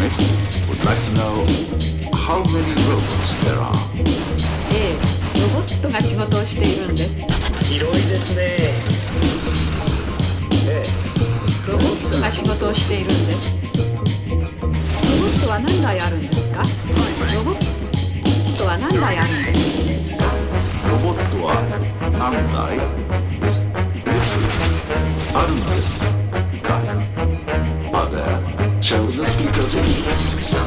Smith would like to know how many robots there are. ええロボットが仕事をしているんです広いですねええロボットが仕事をしているんですロボットは何台あるんですかロボットは何台あるんですかロボットは何台 Show the speakers.